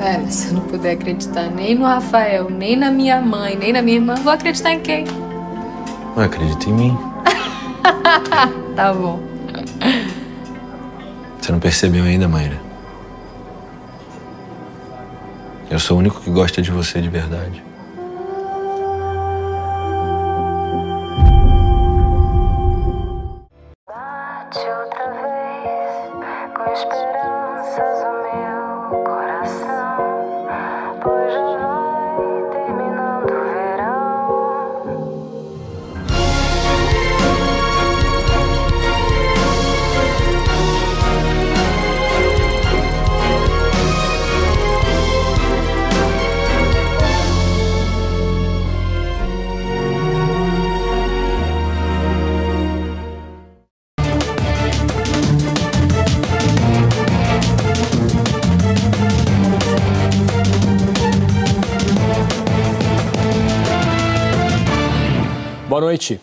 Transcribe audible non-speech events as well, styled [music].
É, mas se eu não puder acreditar nem no Rafael, nem na minha mãe, nem na minha irmã, vou acreditar em quem? Não acredita em mim. [laughs] tá bom. Você não percebeu ainda, Mayra? Eu sou o único que gosta de você de verdade. Bate outra vez com esperanças Boa noite.